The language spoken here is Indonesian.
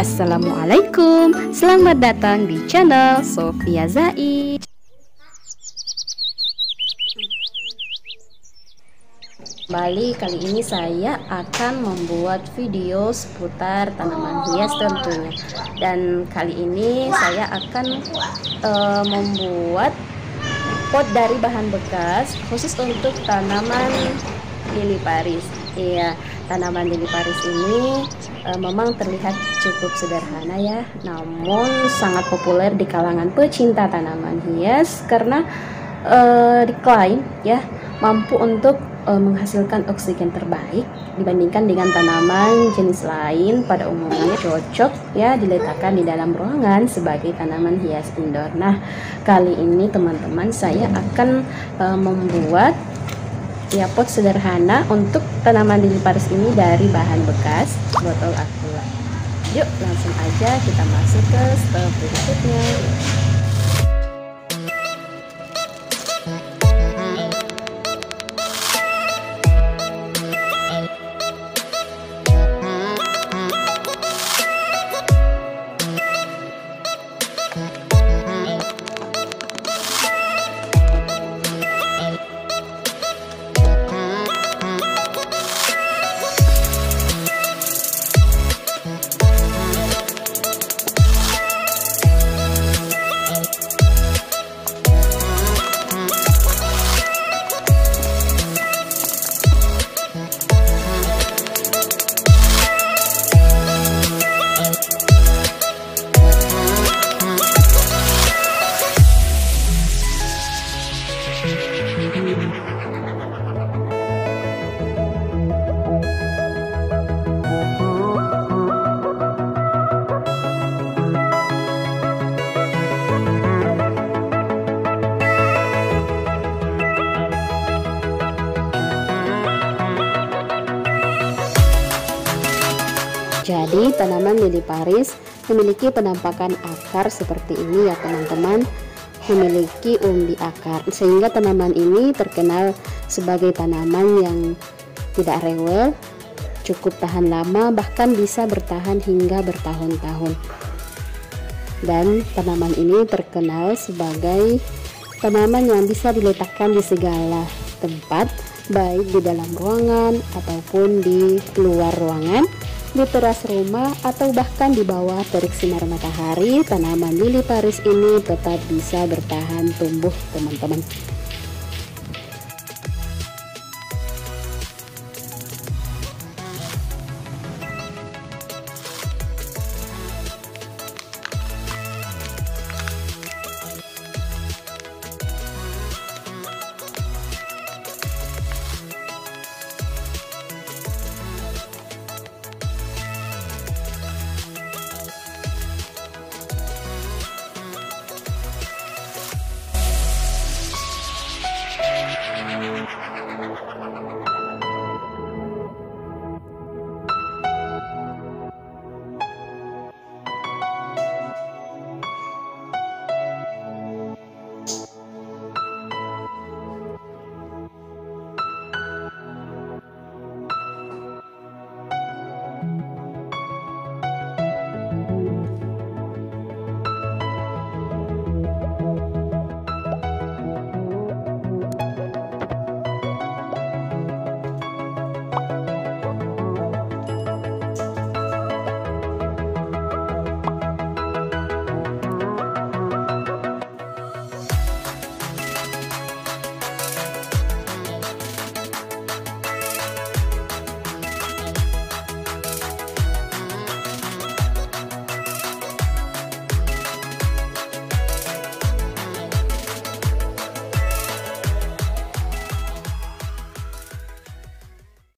Assalamualaikum. Selamat datang di channel Sofia Zai Kembali kali ini saya akan membuat video seputar tanaman hias tentunya. Dan kali ini saya akan uh, membuat pot dari bahan bekas khusus untuk tanaman lili paris Iya, tanaman lili paris ini e, memang terlihat cukup sederhana ya, namun sangat populer di kalangan pecinta tanaman hias karena e, diklaim ya mampu untuk e, menghasilkan oksigen terbaik dibandingkan dengan tanaman jenis lain pada umumnya cocok ya diletakkan di dalam ruangan sebagai tanaman hias indoor. Nah, kali ini teman-teman saya akan e, membuat ya pot sederhana untuk tanaman lili paris ini dari bahan bekas botol aqua. Yuk langsung aja kita masuk ke step berikutnya Jadi tanaman lili paris memiliki penampakan akar seperti ini ya teman-teman. Memiliki umbi akar sehingga tanaman ini terkenal sebagai tanaman yang tidak rewel cukup tahan lama bahkan bisa bertahan hingga bertahun-tahun. Dan tanaman ini terkenal sebagai tanaman yang bisa diletakkan di segala tempat baik di dalam ruangan ataupun di luar ruangan di teras rumah atau bahkan di bawah terik sinar matahari tanaman lili paris ini tetap bisa bertahan tumbuh teman-teman